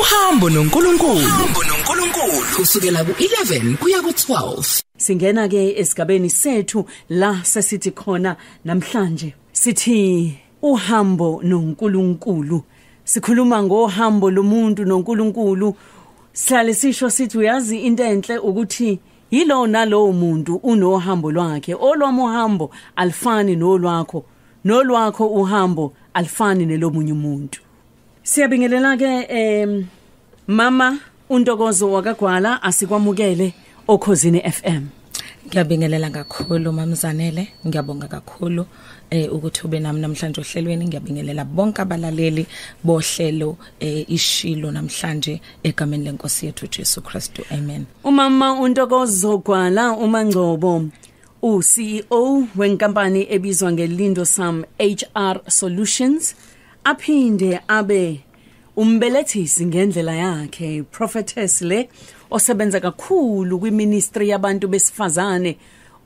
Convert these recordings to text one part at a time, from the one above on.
uhambo noNkulunkulu. Uhambo noNkulunkulu. Kusukela ku11 kuya ku12 Singena ke esigabeni sethu la sesithi khona namhlanje sithi uhambo noNkulunkulu. Sikhuluma ngohambo lomuntu noNkulunkulu. Sihlale sisho sithi uyazi into enhle ukuthi yilo nalowo muntu unohambo lwakhe. Olwamo uhambo alifani nolwakho. Nolwakho uhambo alifani nelomunye umuntu. Siyabingelela ke em mama untokozo wakagwala asikwamukele okhosini FM Ngiyabingelela kakhulu mamzanele ngiyabonga kakhulu eh ukuthi ube nami namhlanje ohlelweni. Ngiyabingelela bonke abalaleli bohlelo eh ishilo namhlanje egameni lenkosi yethu Jesu Kristu. Amen. Umama untokozo gwala umangcobo uCEO wenkampani ebizwa ngelindo Sam HR Solutions aphinde abe umbelethisi ngendlela yakhe prophetess le osebenza kakhulu kwiministry yabantu besifazane.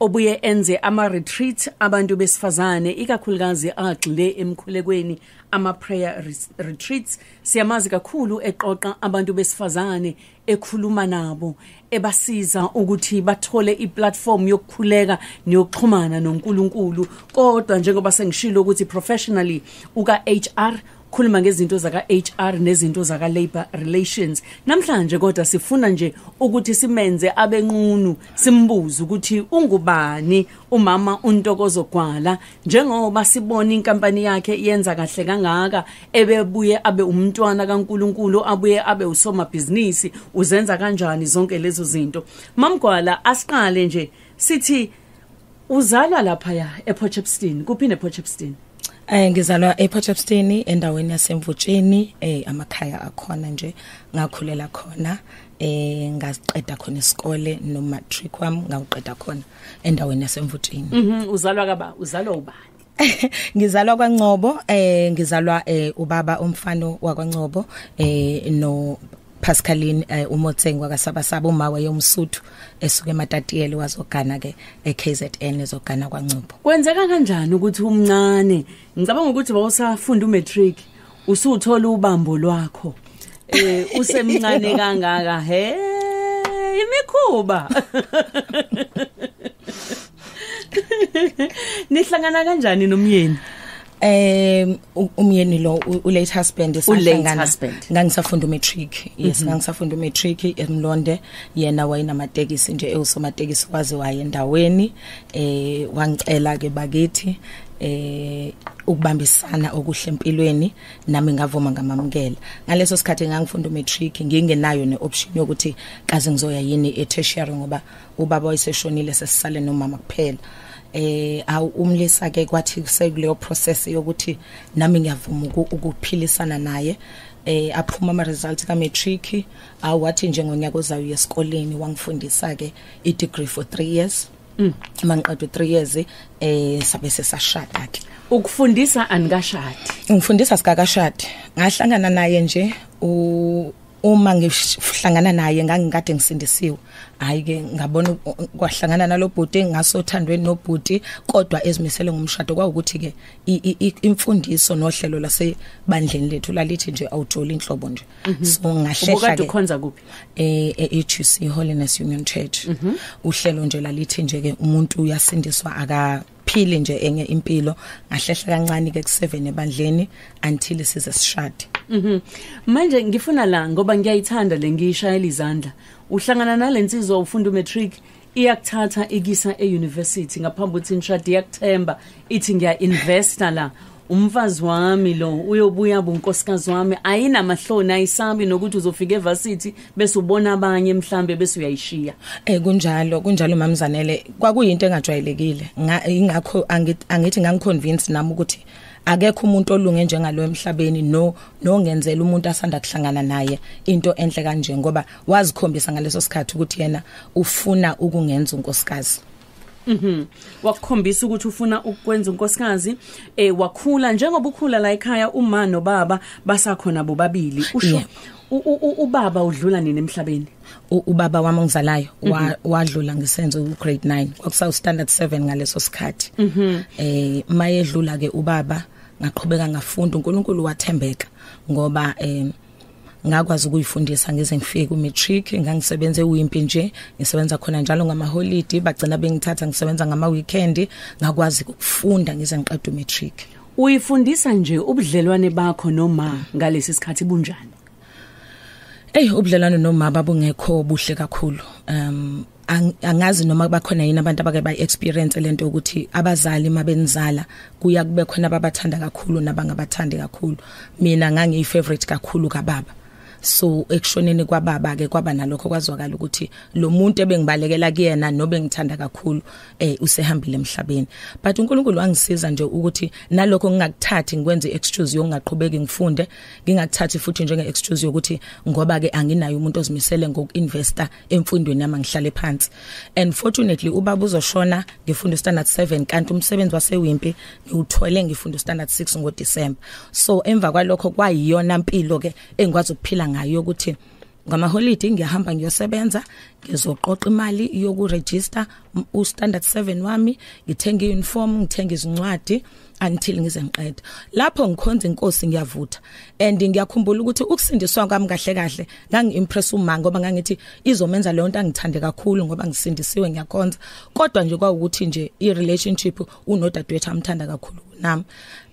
Obuye enze ama retreat abantu besifazane ikakhulukazi agxile emkhulekweni ama prayer retreats. Siyamazi kakhulu eqoqa abantu besifazane ekhuluma nabo ebasiza ukuthi bathole iplatform yokukhuleka neyokuxhumana noNkulunkulu. Kodwa njengoba sengishilo ukuthi professionally uka HR khuluma ngezinto zaka HR nezinto zaka labor relations. Namhlanje kodwa sifuna nje ukuthi simenze abenqunu simbuze ukuthi ungubani umama untokozo gwala. Njengoba sibona inkampani yakhe yenza kahle kangaka ebebuye abe umntwana kaNkuluNkulu abuye abe usomabhizinisi uzenza kanjani zonke lezo zinto? Mamgwala asiqale nje sithi uzalwa lapha ya ePortchepston kuphi nePortchepston Eh ngizalwa ePortchepston endaweni yasemvutsheni eh amakhaya akhona nje ngakhulela khona eh ngasiqeda khona isikole no matric wami ngawuqeda khona endaweni yasemvutsheni. Mhm uzalwa kaba uzalwa ubani? Ngizalwa kwaNcobo eh ngizalwa eh ubaba umfano wakwaNcobo eh no Pascaline eh, Umotseng wakasabasaba uma wayomsuthu esuke eMatatiyeli wazogana ke eKZN ezogana kwaNcupho. Kwenzeka kanjani ukuthi umncane ngicabanga ukuthi bawusafunda umatric usuthola ubambo lwakho? Eh usemncane kangaka he imikhuba. Nihlangana kanjani nomyeni? Eh umyeni lo u late husband husband. ngangisafunda umatric. Yes ngangisafunda umatric eMlonde. Yena wayinamatekisi nje ewusomatekisi wazi waye endaweni. Eh wangicela ke bakithi eh ukubambisana okuhle empilweni nami ngavuma ngamamukela. Ngaleso sikhathi ngangifunda umatric ngingenayo neoption yokuthi kaze ngizoya yini etertiary ngoba ubaba wayeseshonile sesisale nomama kuphela. Eh umlisa ke kwathi sekuleyo process yokuthi nami ngiyavuma uku- ukuphilisana naye. Eh aphuma ama results ka matric awathi njengonyaka ozayo esikoleni wangifundisa ke i degree for 3 years. Mangiqedwe 3 years eh sabe sesashada ke ukufundisa anikashadi. Ngifundisa sikakashadi. Ngahlangana naye nje u uma ngihlangana naye ngangikade ngisindisiwe hayi ke ngabona u- kwahlangana nalobhuti ngasothandweni nobhuti kodwa ezimisele ngomshado kwaukuthi ke i- i- i- imfundiso nohlelo lasebandleni lethu lalithi nje awujoli inhlobo nje. So ngahlehla ubukade ke ukhonza kuphi? eh eHUC Holiness Union Church. Uhlelo nje lalithi nje ke umuntu uyasindiswa akaphili nje enye impilo ngahlehla kancane ke ku7 ebandleni until size sishade Mhm. Manje ngifuna la ngoba ngiyayithanda lengishayela izandla. Uhlangana nalensizwa ufunda umatric iyakuthatha ikisa euniversity ngaphambi ukuthi inshadi yakuthemba ithi ngiya investor la. Umfazi wami lo uyobuya bunkosikazi wami ayinamahloni ayisabi nokuthi uzofika evarsity bese ubona abanye mhlambe bese uyayishiya. Eh kunjalo kunjalo mamzanele kwakuyinto engajwayelekile. Nga- ingakho angithi angithi ngangiconvince nami ukuthi akekho umuntu olunge njengalo emhlabeni no nongenzela umuntu asanda kuhlangana naye into enhle kanje ngoba wazikhombisa ngaleso sikhathi ukuthi yena ufuna ukungenza unkosikazi. Mhm. Wakukhombisa ukuthi ufuna ukwenza unkosikazi eh wakhula njengoba ukhula la ekhaya uma nobaba basakhona bobabili. Usho ubaba udlula nini emhlabeni? Ubaba wami ongizalayo wa- wadlula ngisenze u grade 9 kwakusawu standard 7 ngaleso sikhathi eh mayedlula ke ubaba ngaqhubeka ngafunda uNkulunkulu wathembeka ngoba eh ngakwazi ukuyifundisa ngize ngifike ku matric ngangisebenze uwimpi nje ngisebenza khona njalo ngama holiday bagcina bengithatha ngisebenza ngama weekend ngakwazi ukufunda ngize ngiqeda u matric uyifundisa nje ubudlelwane bakho noma ngalesi sikhathi bunjani Ey ubudlelwano nomama bungekho buhle kakhulu. Um ang- angazi noma bakhona yini abantu abake ba experience lento ukuthi abazali mabenizala kuya kube khona ababathanda kakhulu nabangabathandi kakhulu. Mina ngangiyi favorite kakhulu kababa. So ekushoneni kwababa ke kwaba nalokho kwazwakala ukuthi lo muntu ebengibalekela kuyena nobe ngithanda kakhulu eh usehambile emhlabeni. But uNkulunkulu wangisiza nje ukuthi nalokho ngingakuthathi ngikwenze excuse yongaqhubeki ngifunde ngingakuthathi futhi njenge excuse yokuthi ngoba ke anginayo umuntu ozimisele ngokuinvesta emfundweni yami ngihlale phansi. And fortunately ubaba uzoshona ngifunda standard 7 kanti umsebenzi wasewimpi ngiwuthole ngifunda standard 6 ngoDecember so emva kwalokho kwayiyona impilo ke engikwazi ukuphila ngayo ukuthi ngama holiday ngiyahamba ngiyosebenza ngizoqoqa imali yokuregister u standard 7 wami ngithenga iuniform ngithenga izincwadi until ngize ngiqeda lapho ngikhonza inkosi ngiyavutha and ngiyakhumbula ukuthi ukusindiswa kwami kahle kahle ngangiimpress uma ngoba ngangithi izomenza leyo nto angithande kakhulu ngoba ngisindisiwe ngiyakhonza. Kodwa nje kwawukuthi nje i relationship unodadewethu amthanda kakhulu nami.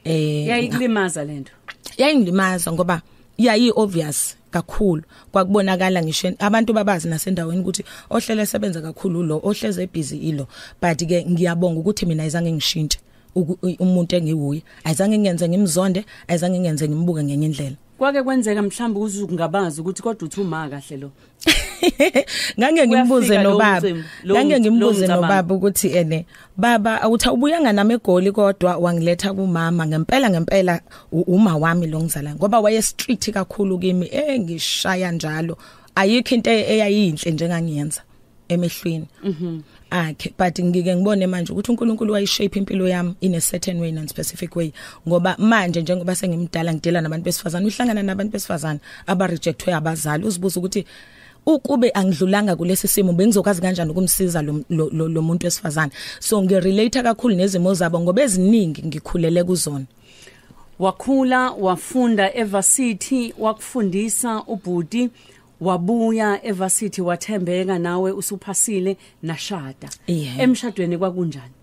Eh yayikulimaza lento yayingilimaza ngoba yayi obvious kakhulu. Kwakubonakala ngisho abantu babazi nasendaweni ukuthi ohlele sebenza kakhulu lo ohleze busy ilo. But ke ngiyabonga ukuthi mina ayizange ngishintshe uku- umuntu engiwuye. Ayizange ngenze ngimzonde ayizange ngenze ngimbuke ngenye indlela. Kwake kwenzeka mhlawumbe uzukungabazi ukuthi kodwa uthi uma kahle lo. Ngange ngimbuze Kuyafika lowo nobaba. mcimbi, lowo- ngange lowo ngimbuze mcabango. nobaba ukuthi ene baba awuthi ubuyanga nami egoli kodwa wangiletha kumama ngempela ngempela u- uma wami lo ngizala ngoba waye strict kakhulu kimi eh ngishaya njalo. Ayikho into eyayinhle njengangiyenza. Emehlweni. Akhe but ngike ngibone manje ukuthi uNkulunkulu wayishape impilo yami in a certain way and specific way ngoba manje njengoba sengimdala ngidela nabantu besifazana uhlangana nabantu besifazana aba rejectwe abazali uzibuza ukuthi ukube angidlulanga kulesi simo bengizokwazi kanjani ukumsiza lo, lo, lo, lo muntu wesifazana so ngirelate kakhulu nezimo zabo ngoba eziningi ngikhulele kuzona. Wakhula wafunda evarsity wakufundisa ubhuti. Wabuya evarsity wathembeka nawe usuphasile nashada. Yeah. emshadweni kwakunjani?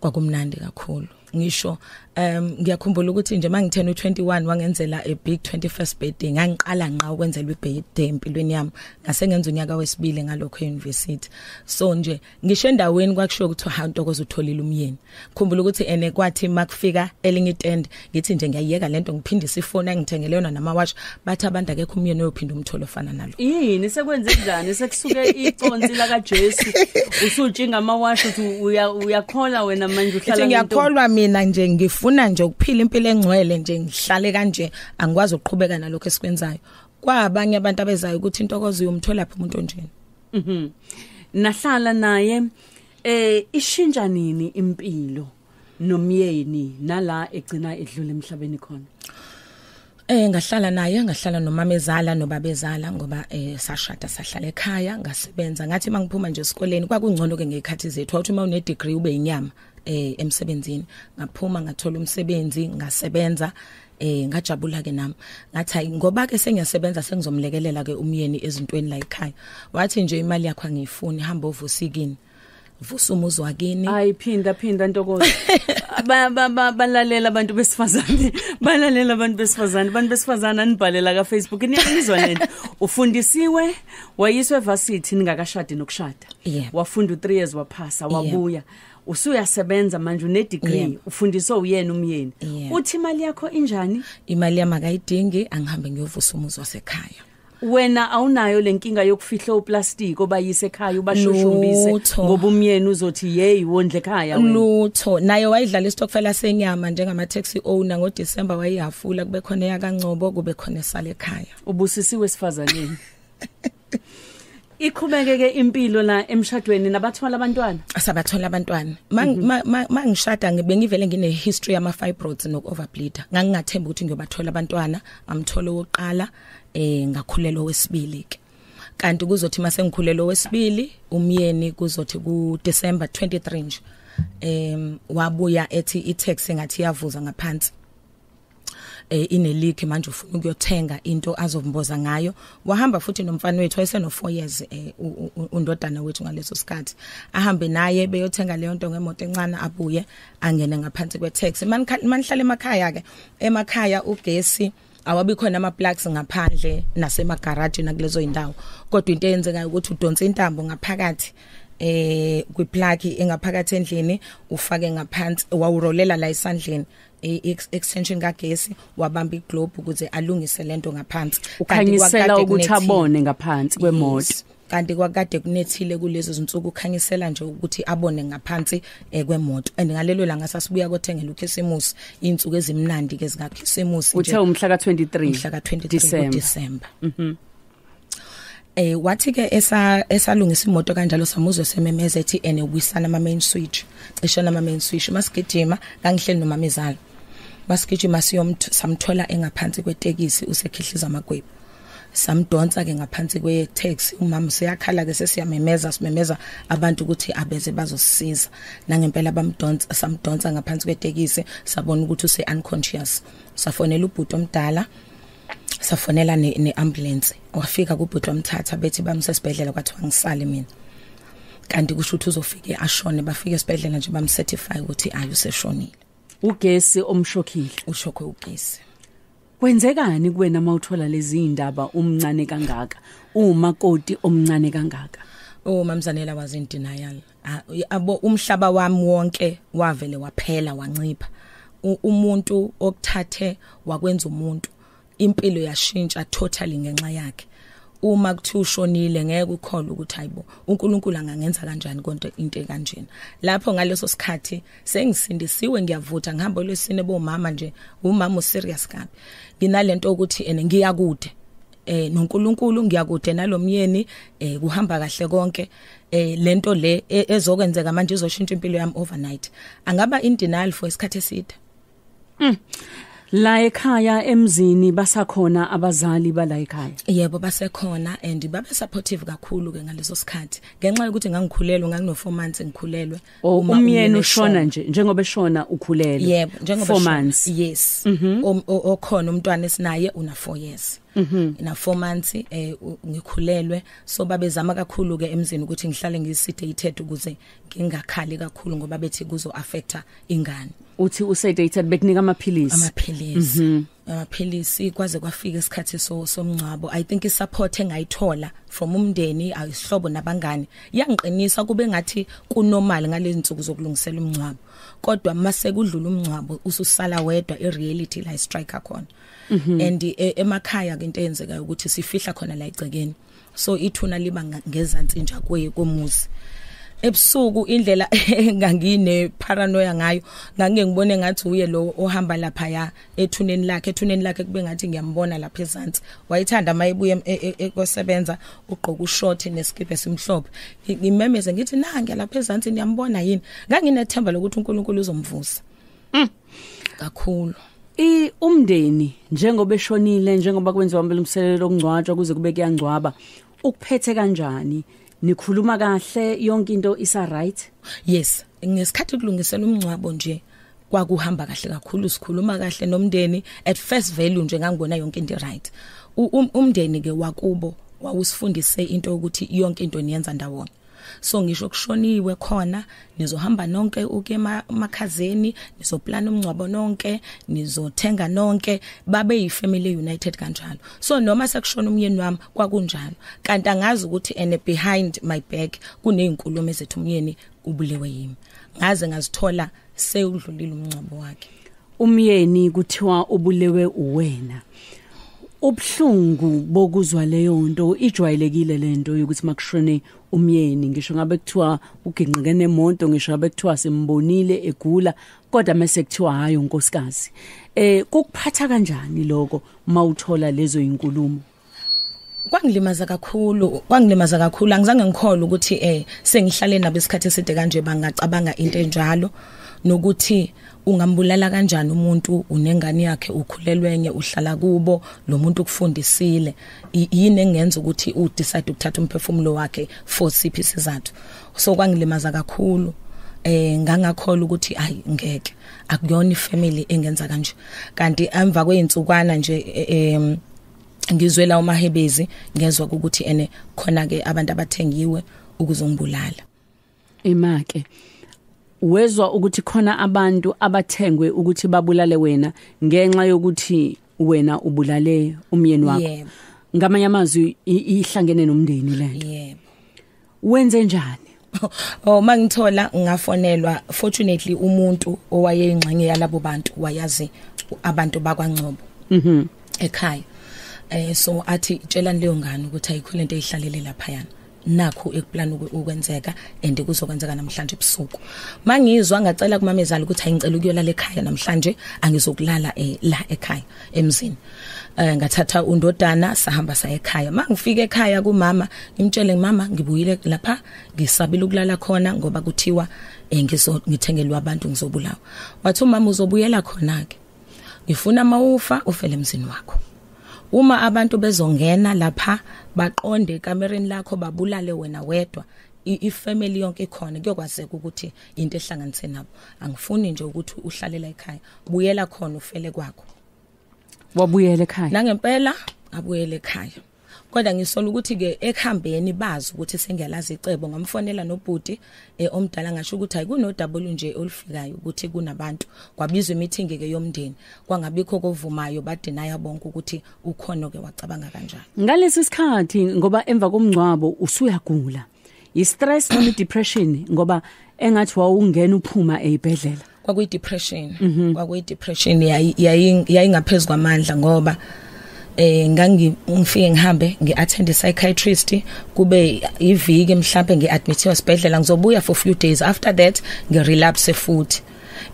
Kwakumnandi kakhulu. Ngisho um ngiyakhumbula ukuthi nje mangithena u21 wangenzela a big 21st birthday ngangiqala nqa ukwenzela ibirthday empilweni yami. Ngase ngenza unyaka wesibili ngalokho euniversity. So nje ngisho endaweni kwakusho ukuthi ha ntokozo utholile umyeni. Khumbula ukuthi ene kwathi makufika elinye itend ngithi nje ngiyayeka lento ngiphindisa ifoni engithengele yona namawatch bathi abantu akekho umyeni oyophinda umtholo ofana nalo. Yini? Sekwenze njani? Sekusuke iconsi la kaJesu usutshinga amawasho uthi uya- uyakhola wena manje Ithi uhlala ngento ngiyakholwa mina nje ngifuna nje ukuphila impilo engcwele nje ngihlale kanje angikwazi ukuqhubeka nalokho esikwenzayo. Kwabanye abantu abezayo ukuthi intokozo yomthola phi umuntu onjeni Mhm. nahlala naye eh ishintsha nini impilo nomyeni nala egcina edlula emhlabeni khona? Eh ngahlala naye ngahlala nomama ezala nobaba ezala ngoba eh sashada sahlala ekhaya ngasebenza. Ngathi mangiphuma nje esikoleni kwakungcono ke ngekhathi zethu. Wathi uma une degree ube inyama. Eh emsebenzini. Ngaphuma ngathola umsebenzi ngasebenza eh ngajabula ke nami. Ngathi hayi ngoba ke sengiyasebenza sengizomlekelela ke umyeni ezintweni la ekhaya. Wathi nje imali yakho angiyifuni hamba ovusikini vusa umuzi wakini. Ayiphinda phinda ntokozo. Ba- ba- ba- balalela abantu besifazane. Balalela abantu besifazane. Abantu besifazane anibhalela ka Facebook niyizwa lento ufundisiwe wayiswe varsity ningakashadi nokushada. Yeah. wafunda u3 years waphasa wabuya. Usuyasebenza manje une degree Yeah. ufundiswa uyena umyeni. Yeah. uthi imali yakho injani? Imali yami akayidingi angihambe ngiyovusa umuzi wasekhaya. Wena awunayo lenkinga yokufihla uplastic obayise ekhaya ubashushumbise Lutho. ngoba umyeni uzothi hey wondle ekhaya wena. Lutho. Naye wayidlala istokfela senyama njengama taxi owner ngoDecember wayihafula kube khona yakangcobo kube khona esale ekhaya. Ubusisiwe sifazaneni iqhubekeke impilo la emshadweni nabathwala abantwana? Asabathola abantwana. Mangishada ngibengivele ngine history yama fibroids no overbleed ngangingathemba ukuthi ngiyobathola abantwana ngamthola oqala eh ngakhulelwa wesibili ke. Kanti kuzothi mase ngikhulelwa wesibili umyeni kuzothi ku December 23 nje em wabuya ethi i tax ngathi yavuza ngaphansi. Eh, ine leak manje ufuna ukuyothenga into azomboza ngayo. Wahamba futhi nomfana wethu wayeseno 4 years eh, u- u- undodana wethu ngaleso sikhathi. Ahambe naye beyothenga leyo nto ngemoto encane abuye angene ngaphansi kwetaxi. Manihlala emakhaya ke. Emakhaya ugesi awabi khona ama plugs ngaphandle nasemagaraji nakulezo indawo kodwa into eyenzekayo ukuthi udonsa intambo ngaphakathi eh kwiplug engaphakathi endlini ufake ngaphansi wawurolela la esandleni. i- ex- extension kagesi wabamba iglobe ukuze alungise lento ngaphansi. Ukhanyisela ukuthi abone ngaphansi kwemoto. Kanti kwakade kunethile kulezo zinsuku ukhanyisela nje ukuthi abone ngaphansi eh, kwemoto. And ngalelo langa sasibuya kothengela ukhisimusi insuku ezimnandi ke zika khisimusi uthe umhla ka23 umhla ka23 December. December eh wathi ke esa esalungisa imoto kanjalo samuzwe sememeza ethi ene ubuyisana ama main switch. Cishana ama main switch masigijima kangihleli nomamezalo masigijima siyomthu samthola engaphansi kwetekisi usekhihliza amagwebu. Samdonsa ke ngaphansi kwe taxi umama siyakhala ke sesiyamemeza simemeza abantu ukuthi abeze bazosisiza. Nangempela bamdonsa samdonsa ngaphansi kwetekisi sabona ukuthi use unconscious safonela ubhuti omdala safonela ne, ne ambulance wafika kubhuti wamthatha bethi bamsesibhedlela kwathiwa ngisale mina. Kanti kusho ukuthi uzofike ashone bafike esibhedlela nje bamcertify ukuthi ayuseshonile ugesi omshokhile. Ushokwe ugesi. Kwenzekani kuwena mawuthola lezi indaba umncane kangaka uma koti omncane kangaka? Oh mamzanela was in denial Ah, abo umhlaba wami wonke wavele waphela wancipha. U- umuntu okuthathe wakwenza umuntu impilo yashintsha totally ngenxa yakhe. Uma kuthi ushonile ngeke ukholwe ukuthi hayibo uNkulunkulu angangenza kanjani konke into ekanjena? Lapho ngaleso sikhathi sengisindisiwe ngiyavutha ngihamba lesine bomama nje umama userious kabi. Nginalento ukuthi ene ngiyakude. Eh noNkulunkulu ngiyakude nalomyeni eh kuhamba kahle konke. Eh lento le e- ezokwenzeka manje izoshintsha impilo yami overnight. Angaba in denial for isikhathi eside? La ekhaya emzini basakhona abazali bala ekhaya? Yebo basekhona and babe supportive kakhulu ke ngaleso sikhathi. Ngenxa yokuthi ngangikhulelwe ngangino 4 months ngikhulelwe. O uma umyeni umyeni ushona eshona. nje njengoba eshona ukhulelwe. Yebo njengoba 4 shona. months. Yes. O- o- okhona umntwana esinaye una 4 years na 4 months eh u- ngikhulelwe. So babezama kakhulu ke emzini ukuthi ngihlale ngisedated ukuze ngingakhali kakhulu ngoba bethi kuzo affecta ingane. Uthi usedated bekunika amaphilisi. Amaphilisi. Amaphilisi kwaze kwafika isikhathi so somncwabo i think isupport engayithola from umndeni ayisihlobo nabangani yangiqinisa kube ngathi kunormal ngalezi insuku zokulungisela umncwabo kodwa mase kudlula umncwabo ususala wedwa ireality la strike khona. And e- emakhaya ke into eyenzekayo ukuthi sifihla khona la igcekeni so ithuna liba nga- ngezantsi nje kwe komuzi ebusuku indlela engangine paranoia ngayo. Ngangike ngibone ngathi uye lo ohamba lapha ya ethuneni lakhe ethuneni lakhe kube ngathi ngiyambona lapha ezantsi wayithanda mayibuye ekosebenza ugqoka ushort neskipe simhlophe Ngi- ngimemeze ngithi na ngiyalapha ezantsi niyambona yini? Nganginethemba lokuthi uNkulunkulu uzomvusa. Kakhulu. I umndeni njengoba eshonile njengoba kwenziwa amalungiselelo okungcwatshwa kuze kube kuyangcwaba ukuphethe kanjani? Nikhuluma kahle yonke into isa right? Yes ngesikhathi kulungisela umncwabo nje kwakuhamba kahle kakhulu sikhuluma kahle nomndeni. At first value nje ngangibona yonke into right. Um- umndeni ke wakubo wawusifundise into ukuthi yonke into niyenza ndawonye. So ngisho kushoniwe khona nizohamba nonke uke emakhazeni nizoplana umncwabo nonke nizothenga nonke babe yifamily united kanjalo. So noma sekushona umyeni wami kwakunjalo. Kanti angazi ukuthi ene behind my back kunezinkulumo ezethu umyeni ubulewe yimi. Ngaze ngazithola sewudlulile umncwabo wakhe. Umyeni kuthiwa ubulewe uwena. Ubhlungu bokuzwa leyo nto ijwayelekile lento yokuthi makushone umyeni ngisho ngabe kuthiwa uginqike nemonto ngisho ngabe kuthiwa simbonile egula kodwa mase kuthiwa hayi unkosikazi. Eh kukuphatha kanjani lokho mawuthola lezo inkulumo? Kwangilimaza kakhulu kwangilimaza kakhulu. Angizange ngikholwe ukuthi eh sengihlale nabo isikhathi eside kanje bangacabanga into enjalo. Nokuthi ungambulala kanjani umuntu unengane yakhe ukhulelwenye uhlala kubo lo muntu ukufundisile? Yini engenza ukuthi u decide ukuthatha umphefumulo wakhe for siphi sizathu so kwangilimaza kakhulu. Eh ngangakhola ukuthi ayi ngeke. Akuyona ifamily engenza kanje. Kanti emva kweinsukwana nje em ngizwe la umahebezi ngezwe ukuthi ene khona ke abantu abathengiwe ukuzongibulala. Imake. Wezwa ukuthi khona abantu abathengwe ukuthi babulale wena ngenxa yokuthi wena ubulale umyeni wakho. Yebo. Ngamanye amazwi ihlangene nomndeni lento. yebo Wenze njani? oh mangithola ngafonelwa fortunately umuntu owayeyingxenye yalabo bantu wayazi abantu bakwaNcobo Mhm. ekhaya eh so athi tshelani leyo ngane ukuthi ayikho lento eyihlalele lapha yana nakho ekuplan ukwenzeka and kuzokwenzeka namhlanje ebusuku. Mangizwa ngacela kumamezala ukuthi ayingicela ukuyolala ekhaya namhlanje angizokulala eh, la ekhaya emzini. Eh ngathatha undodana sahamba saya ekhaya. Mangifika ekhaya kumama ngimtshele mama ngibuyile lapha ngisabile ukulala khona ngoba kuthiwa eh, ngizo ngithengelwa abantu ngizobulawa. Wathi umama uzobuyela khona ke ngifuna mawufa ufele emzini wakho. Uma abantu bezongena lapha baqonde ekamereni lakho babulale wena wedwa i- ifamily yonke ikhona kuyokwazeka ukuthi into ehlanganise nabo. Angifuni nje ukuthi uhlalela ekhaya. Buyela khona ufele kwakho. Wabuyela ekhaya. nangempela abuyele ekhaya. Kodwa ngisola ukuthi ke ekhambeni bazi ukuthi sengiyalazi icebo ngamfonela nobhuti eh, omdala ngasho ukuthi ayikuno double nje olufikayo ukuthi kunabantu. Kwabizwa meeting ke yomndeni. Kwangabikho kovumayo badinaya bonke ukuthi ukhona ke wacabanga kanjani. Ngalesi sikhathi ngoba emva komngcwabo usuyagula. Yi stress noma depression ngoba engathi wawungena uphuma ezibhedlela. kwakuyi depression kwakuyi depression yayi yayi- yayingaphezulu kwamandla ngoba eh ngangi ngifike ngihambe ngiattend psychiatrist kube iviki mhlambe ngiadmithiwe esibhedlela. Ngizobuya for few days. After that ngirelapse futhi.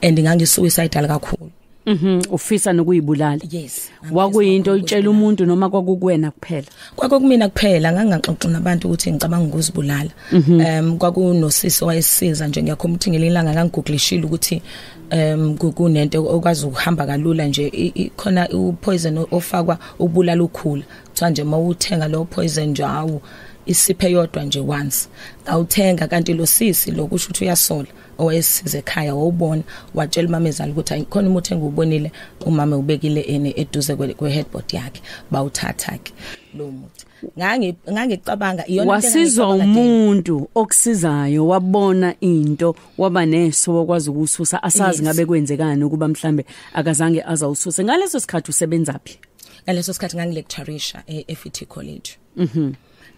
And ngangisuicidal kakhulu. Mhm ufisa nokuyibulala. yes Wakuyinto itshela umuntu noma kwakukuwena kuphela. kwakumina kuphela ngangaxoxa nabantu ukuthi ngicabanga ukuzibulala. Em kwakunosisi wayesiza nje ngiyakhombha ukuthi ngelilanga ngangigooglishile ukuthi em ku- kunento okwazi ukuhamba kalula nje. I- i- khona upoison ofakwa ubulala ukhula. Kuthiwa nje mawuthenga lo poison nje awu isiphe yodwa nje once. Ngawuthenga kanti lo sisi lokusho ukuthi uyasola. Owayesiza ekhaya wawubona watshela umamezala ukuthi ayikhona umuthi engiwubonile umama ubekile ene eduze kwe kwe headboard yakhe bawuthatha ke lo muthi. Ngangi ngangicabanga iyona into Wasizwa engangicabanga deni. umuntu okusizayo wabona into waba neso wakwazi ukususa asazi Yes. ngabe kwenzekani ukuba mhlambe akazange azawususe. Ngaleso sikhathi usebenzaphi ngaleso sikhathi ngangilecturisha eFT College. Mhm.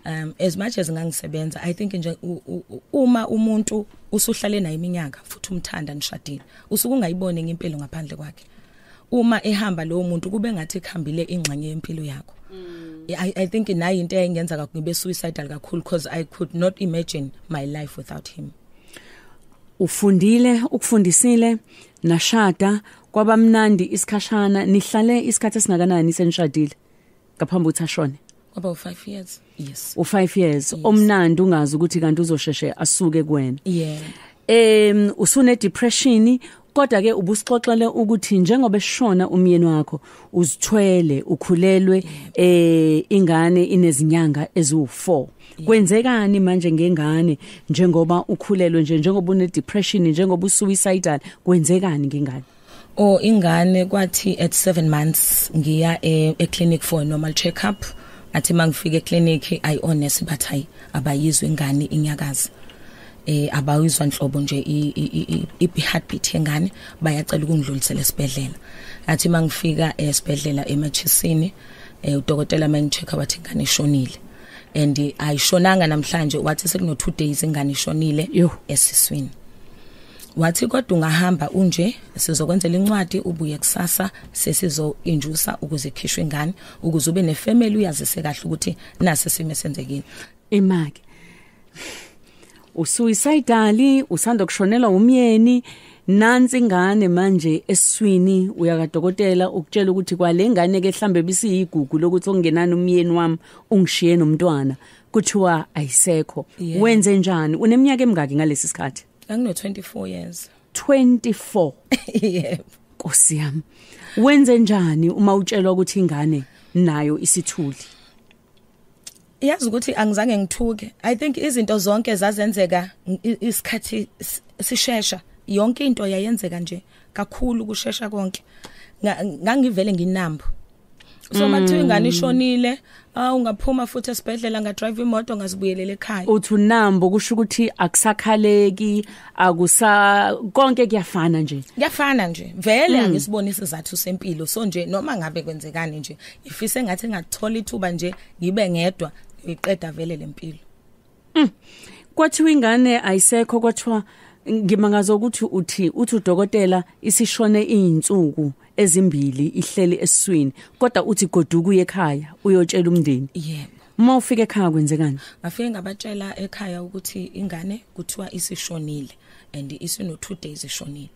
Um as much as ngangisebenza i think nje u- u- uma umuntu usuhlale naye iminyaka futhi umthanda nishadile usuke ungayiboni ngempilo ngaphandle kwakhe. Uma ehamba lo muntu kube ngathi khambile ingxenye yempilo yakho. I, I think nayi into engenza kakhulu ngibe suicidal kakhulu because I could not imagine my life without him. Ufundile ukufundisile nashada kwabamnandi isikhashana nihlale isikhathi esingakanani senishadile ngaphambi ukuthi ashone? Kwaba u5 years. Yes. U5 years. Omnandi ungazi ukuthi kanti uzosheshe asuke kuwena. Yeah. Em usune depression kodwa ke ubusixoxele ukuthi njengoba eshona umyeni wakho uzithwele ukhulelwe eh ingane inezinyanga eziwu4 kwenzekani manje ngengane njengoba ukhulelwe nje njengoba une depression njengoba usuicidal? Kwenzekani ngengane? O ingane kwathi at 7 months ngiya e, e clinic for a normal check up athi mangifika e clinic ay honest bathayi abayizwe ingane inyakaza eh abayizwa nhlobo nje i- i i- i heartbeat yengane bayacela ukungidlulisela esibhedlela. Athi mangifika esibhedlela emachisini eh udokotela mangichecka wathi ingane ishonile. And ayishonanga namhlanje wathi sekuno 2 days ingane ishonile Yo. esiswini. Wathi kodwa ungahamba unje sizokwenzela incwadi ubuye kusasa sesizoinjusa ukuze ikhishwe ingane ukuze ube nefamily uyazise kahle ukuthi nase sime senzekile imake usuicidal usanda kushonelwa umyeni nansi ingane manje eswini uyakadokotela ukutshela ukuthi kwale ngane ke mhlambe bisiyigugu lokuthi ongenani umyeni wami ungishiye nomntwana kuthiwa ayisekho. Yeah. wenze njani? Uneminyaka emingaki ngalesi sikhathi? Angino 24 years. 24 yebo. Nkosi yami wenze njani uma utshelwa ukuthi ingane nayo isithuli? Yazi ukuthi angizange ngithuke. I think izinto zonke zazenzeka isikhathi sishesha. Yonke into yayenzeka nje kakhulu kushesha konke. Nga- ngangivele nginambo so mathiwa ingane ishonile ah ungaphuma futhi esibhedlela ngadrive imoto ngazibuyelela ekhaya. Uthi unambo kusho ukuthi akusakhaleki akusa konke kuyafana nje. Kuyafana nje vele angisiboni isizathu sempilo. So nje noma ngabe kwenzekani nje ifise ngathi ngathola ithuba nje ngibe ngedwa ngiqeda vele lempilo kwathiwa ingane ayisekho kwathiwa ngimangaza ukuthi uthi uthi udokotela isishone izinsuku ezimbili ihleli esiswini kodwa uthi goduka uye ekhaya uyotshela umndeni. Yebo. Uma ufika ekhaya kwenzekani? Ngafike ngabatshela ekhaya ukuthi ingane kuthiwa isishonile and isino 2 days ishonile.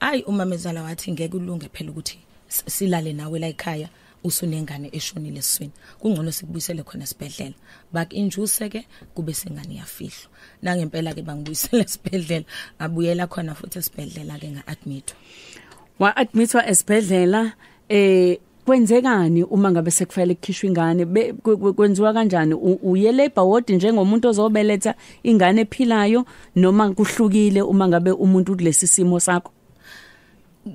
Ayi umamezala wathi ngeke ulunge phela ukuthi silale nawe la ekhaya. Usunengane eshonile eswini kungcono sikubuyisele khona esibhedlela. Bakinjuse ke kube singane yafihlwa. Nangempela ke bangibuyisele esibhedlela ngabuyela khona futhi esibhedlela ke nga-admitwa wa admitwa esibhedlela eh kwenzekani uma ngabe sekufanele kukhishwe ingane? Be- kwe- kwe- kwenziwa kanjani? U- uye labor ward njengomuntu ozobeletha ingane ephilayo noma kuhlukile uma ngabe umuntu kulesi simo sakho?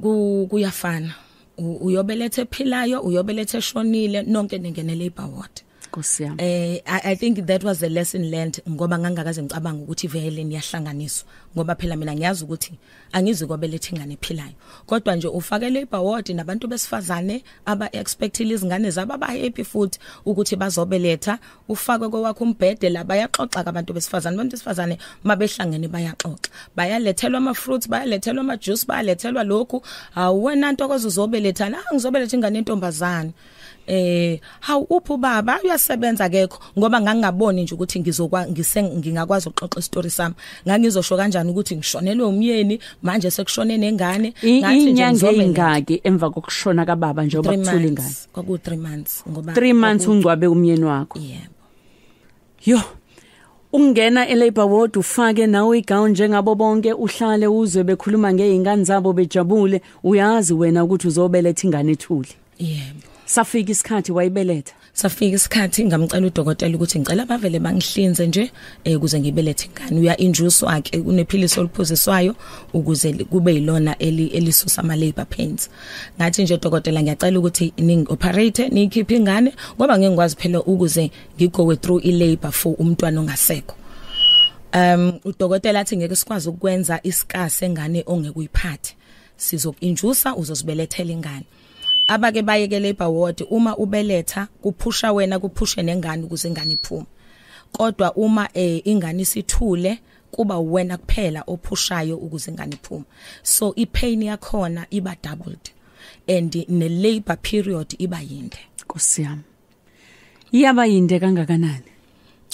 Ku kuyafana. U- uyobelethe ephilayo uyobelethe eshonile nonke ningene labor ward Nkosi yami. Eh I, i think that was a lesson learned ngoba ngangakaze ngicabanga ukuthi vele niyahlanganiswa ngoba phela mina ngiyazi ukuthi angizi kobeletha ingane ephilayo. Kodwa nje ufake labor ward nabantu besifazane aba expectile izingane zabo aba happy futhi ukuthi bazobeletha. Ufake kwakho umbhede la bayaxoxa abantu besifazane abantu besifazane mabehlangene bayaxoxa. Bayalethelwa ama fruits bayalethelwa ama juice bayalethelwa lokhu. Awuwena into ozobeletha la ngizobeletha ingane entombazane eh hawu uphi baba uyasebenza kekho ngoba ngangingaboni nje ukuthi ngizokwa ngise ngingakwazi ukuxoxa istory sami. Ngangizosho kanjani ukuthi ngishonelwe umyeni? Manje sekushone nengane? I- ngathi nje inyanga ngizobeletha. eyingaki emva kokushona kababa njengoba Three kuthula ingane? Months, kwaku 3 months ngoba 3 months ungcwabe umyeni wakho. Yebo. Yo ungena elabor ward ufake nawe igown njengabo bonke uhlale uzwe bekhuluma ngeingane zabo bejabule uyazi wena ukuthi uzobeletha ingane ethuli yebo. Safika isikhathi wayibeletha? Safika isikhathi ngamcela udokotela ukuthi ngicela bavele bangihlinze nje eh, ukuze ngibelethe ingane uya injuswa ke kunephilisi oluphuziswayo ukuze li- kube yilona eli elisusa ama labor pains. Ngathi nje dokotela ngiyacela ukuthi ning operate nikhiphe ingane ngoba ngeke ngikwazi phela ukuze ngigowe through i labor for umntwana ongasekho. Um udokotela athi ngeke sikwazi ukwenza isikase engane ongeke uyiphathe sizokinjusa uzosibelethela ingane. Abake bayeke labor ward uma ubeletha kuphusha wena kuphushe nengane ukuze ingane iphume. Kodwa uma eh, ingane isithule kuba wena kuphela ophushayo ukuze ingane iphume. So ipain yakhona iba doubled and ne labor period iba yinde. Nkosi yami iyaba yinde kangakanani?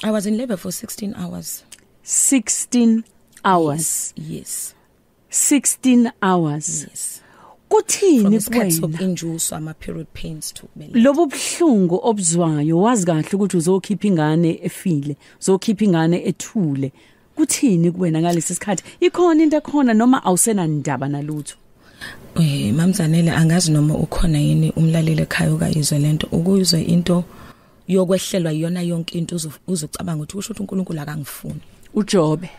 I was in labor for 16 hours. 16 hours? Yes 16 hours? Yes. from kuthini isikhathi kuwena sokunjuswa ama period pains to beletha lobo buhlungu obuzwayo wazi kahle ukuthi uzokhipha ingane efile uzokhipha ingane ethule. Kuthini kuwena ngalesi sikhathi? Ikhona into ekhona noma awusena ndaba nalutho? Eh mamzanele angazi noma ukhona yini umlaleli ekhaya okayizwe lento ukuzwe into yokwehlelwa iyona yonke into uzo- uzocabanga ukuthi kusho ukuthi uNkulunkulu akangifuni. uJobe.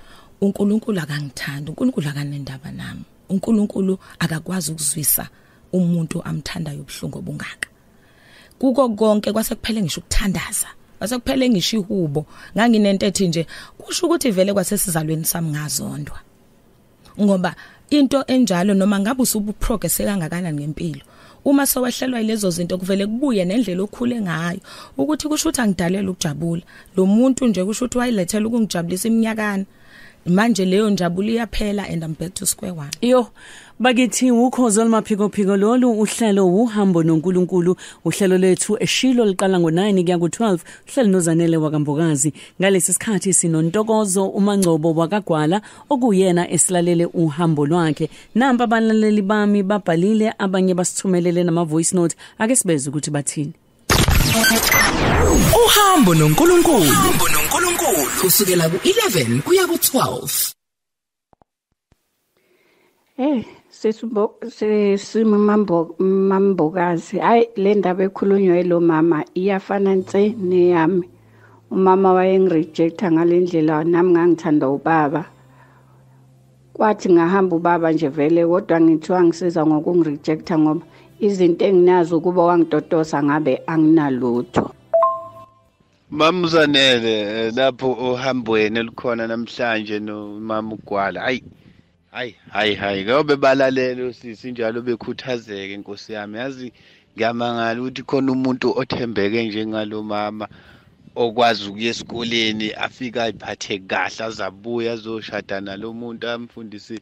uNkulunkulu akangithanda uNkulunkulu akanendaba nami. uNkulunkulu akakwazi ukuzwisa umuntu amthandayo ubhlungu obungaka. Kuko konke kwasekuphele ngisho ukuthandaza kwasekuphele ngisho ihubo. Nganginento ethi nje kusho ukuthi vele kwasesizalweni sami ngazondwa. Ngoba into enjalo noma ngabe usubuprogress kangakanani ngempilo uma sowehlelwa ilezo zinto kuvele kubuye nendlela okhule ngayo. Ukuthi kusho ukuthi angidalela ukujabula lo muntu nje kusho ukuthi wayilethela ukungijabulisa iminyakana. Manje leyo njabula iyaphela and I'm back to square one. Yo bakithi ukhozo olumaphiko phiko lolu uhlelo uhambo noNkulunkulu uhlelo lethu eshilo liqala ngo9 kuya ku12 uhlelo nozanele wakambokazi. Ngalesi sikhathi sinontokozo umangcobo wakagwala okuyena esilalele uhambo lwakhe. Namba abalaleli bami babhalile abanye basithumelele nama voice note. Ake sibeze ukuthi bathini. Uhambo noNkulunkulu. Uhambo noNkulunkulu. Kusukela ku11 kuya ku12 Eh sesumbo sesimo mambo mambokazi hayi le ndaba ekhulunywa yilo mama iyafana nse neyami. Umama wayengirejecta ngalendlela nami ngangithanda ubaba. Kwathi ngahamba ubaba nje vele kodwa ngithiwa ngisiza ngokungirejecta ngoba izinto enginazo kuba wangidodosa ngabe anginalutho. Mamzanele lapho ohambweni elikhona namhlanje nomama ugwala. Hayi hayi hayi hayi. Kabe balalela usisi njalo bekhuthazeke inkosi yami. Yazi ngiyamangala ukuthi khona umuntu othembeke njengalo mama okwazi ukuya esikoleni afika ayiphathe kahle azabuya azoshada nalo muntu amfundisi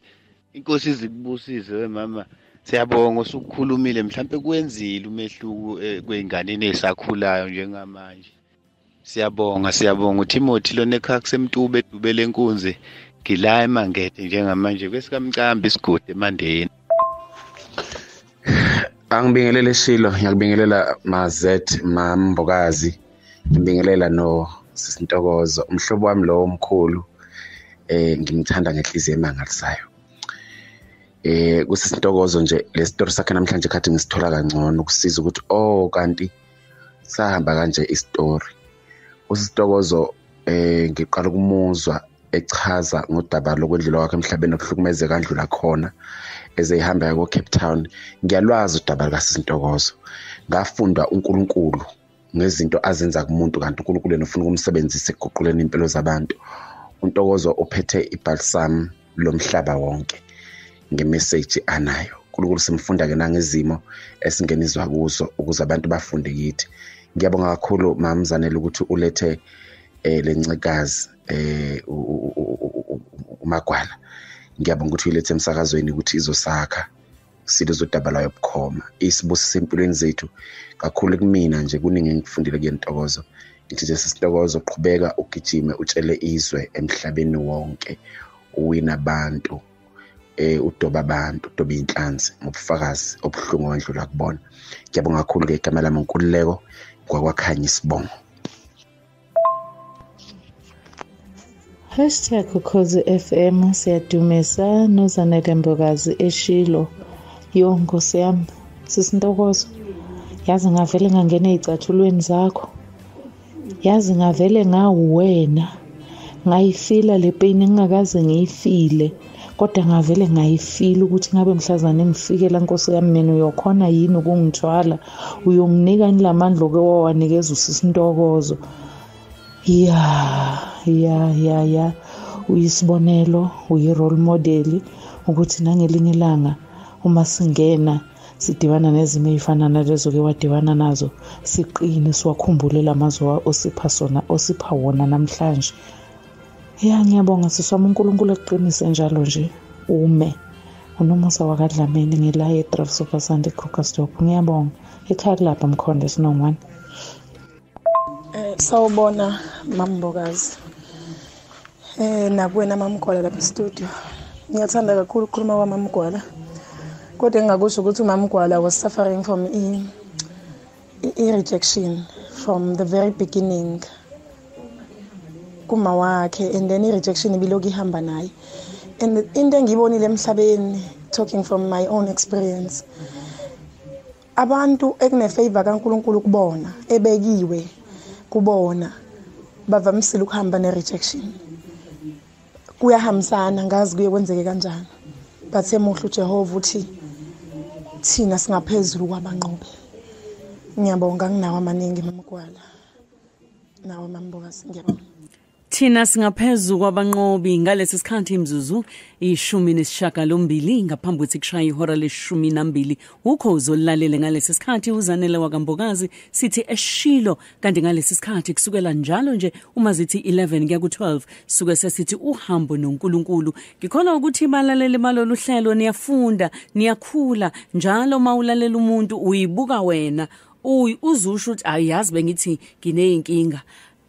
inkosi izikubusise wemama siyabonga usukhulumile mhlambe kwenzile umehluko kweinganeni esakhulayo njengamanje. Siyabonga siyabonga. uTimothy lona ekhaya kusemtube edube lenkunzi ngila emangethe njengamanje kwesikamcambi isigodi emandeni. Angibingelele shilo ngiyakubingelela mazet mambokazi ngibingelela no sisintokozo umhlobo wami lo omkhulu eh ngimthanda ngenhliziyo emangalisayo. Eh kusisintokozo nje le story sakhe namhlanje khathi ngisithola kangcono ukusiza ukuthi oh kanti sahamba kanje istory usisitokozo eh ngiqala ukumuzwa echaza ngodaba lokwedlula kwakhe emhlabeni okuhlukumezeka kandlula khona eze ihamba yako Cape Town. Ngiyalwazi udaba likaSintokozo ngafunda uNkulunkulu ngezinto azenza kumuntu kanti uNkulunkulu yena ufuna ukumsebenzisa ekuguquleni impilo zabantu. uNtokozo uphethe ibalsam lomhlaba wonke. Ngemessage anayo. uNkulunkulu simfunda ke nangezimo esingenizwa kuzo ukuze abantu bafunde kithi. Ngiyabonga kakhulu mamzanele ukuthi ulethe eh lencikazi eh umagwala. Ngiyabonga ukuthi uyilethe emsakazweni ukuthi izosakha silo zodaba lwayo bukhoma isibusise empilweni zethu kakhulu kumina nje kuningi engikufundile kuyentokozo ngithi nje sisitokozo qhubeka ugijime utshele izwe emhlabeni wonke uwina abantu. Eh udoba abantu udoba inhlanzi ngobufakazi obuhlungu wandlula kubona. Ngiyabonga kakhulu ke igama lami nkululeko kwakwakhanya isibongo. Hashtag ukhozi FM siyadumisa nozanele mbokazi eshilo. Yo nkosi yami sisintokozo. Yazi ngavele ngangena ey'cathulweni zakho. Yazi ngavele ngawuwena. Ngayifila le peyini engingakaze ngiyifile kodwa ngavele ngayifila ukuthi ngabe mhlazane ngifikela nkosi yami mina uyokhona yini ukungithwala? Uyonginika ni lamandla oke wawanikeza usisintokozo? Ya ya ya ya. Uyisibonelo uyi-role model ukuthi nangelinye ilanga uma singena sidibana nezimo ey'fana nalezo-ke wadibana nazo siqine siwakhumbule la mazwi osipha sona osipha wona namhlanje. Ya ngiyabonga siswami unkulunkulu ekuqinise njalo nje ume unomusa wakadlamini ngila e-drive supersand ekrugersdorp ngiyabonga ekhaya kulapha mkhonde sinongwane Eh sawubona mambokazi. Eh nakuwena mamgwala lapha e-studio. Ngiyathanda kakhulu ukukhuluma kwamamgwala. Kodwa engakusho ukuthi umamgwala was suffering from i, i rejection from the very beginning. Kuma wakhe and then i-rejection ibiloku ihamba naye. And into engiyibonile emhlabeni talking from my own experience abantu ekune-favor kankulunkulu kubona ebekiwe kubona bavamisile ukuhamba ne-rejection. Kuyahambisana ngazi kuye kwenzeke kanjani. But emuhle ujehova uthi thina singaphezulu kwabanqobi. Ngiyabonga nginawo amaningi mamgwala nawe mambokazi ngiyabonga. Thina singaphezulu kwabanqobi ngalesi sikhathi imzuzu ishumi nesishiyagalombili ngaphambi kokuthi kushaye ihora leshumi nambili ukhozi olulalele ngalesi sikhathi uzanele wakambokazi sithi eshilo kanti ngalesi sikhathi kusukela njalo nje uma zithi 11 kuya ku12 suke sesithi uhambo noNkulunkulu. Ngikhona ukuthi balalele balolu hlelo niyafunda niyakhula njalo mawulalela umuntu uyibuka wena. Uyi uzusho ukuthi ayazi bengithi ngineyinkinga.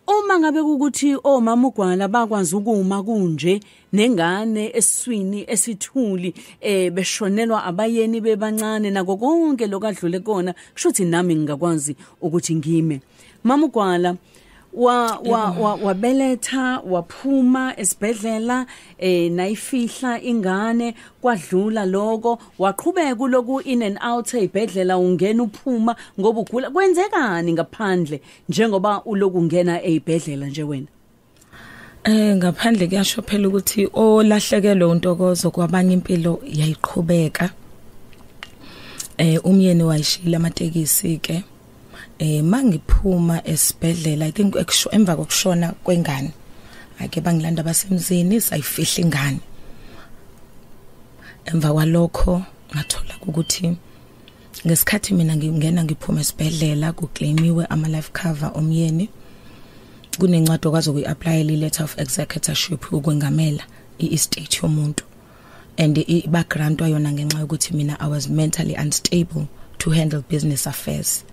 Uma ngabe ukuthi omama ugwala bakwazi ukuma kunje nengane eswini esithuli eh beshonelwa abayeni bebancane nako konke lokadlule kona kushuthi nami ngingakwazi ukuthi ngime. Mama ugwala wa wa wa- wabeletha waphuma esibhedlela eh nayifihla ingane kwadlula lokho waqhubeka kuloku in and out ezibhedlela ungena uphuma ngoba ugula kwenzekani ngaphandle njengoba uloku ungena ezibhedlela nje wena Eh ngaphandle kuyasho phela ukuthi olahlekelwe untokozo kwabanye impilo yayiqhubeka. Eh umyeni wayishila amatekisi ke. Eh mangiphuma esibhedlela I think ekusho emva kokushona kwengane. Ake bangilanda basemzini sayifihla ingane. Emva kwalokho ngathola ukuthi ngesikhathi mina ngingena ngiphuma esibhedlela kuclaimiwe ama life cover omyeni. kunencwadi okwazi ukuyi-applyela i-letter of executorship ukwengamela i-estate yomuntu and i-background wayona ngenxa yokuthi mina i was mentally unstable to handle business affairs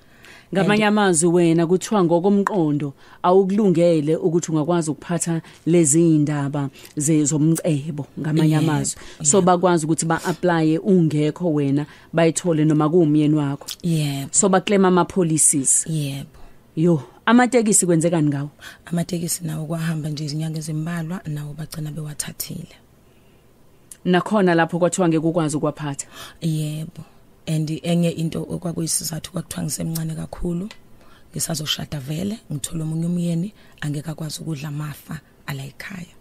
ngamanye amazwi wena kuthiwa ngokomqondo awukulungele ukuthi ungakwazi ukuphatha lezi indaba zezomcebo ngamanye Yebo, amazwi. so bakwazi ukuthi ba-applye ungekho wena bayithole noma kuwumyeni wakho. Yebo. So baclaim ama policies yebo. Yo amatekisi kwenzekani ngawo? Amatekisi nawo kwahamba nje izinyanga ezimbalwa nawo bagcina bewathathile. Nakhona lapho kwathiwa ngeke ukwazi ukwaphatha yebo. And enye into okwakuyisizathu kwakuthiwa ngisemncane kakhulu ngisazoshada vele ngithola omunye umyeni angeke akwazi ukudla amafa ala ekhaya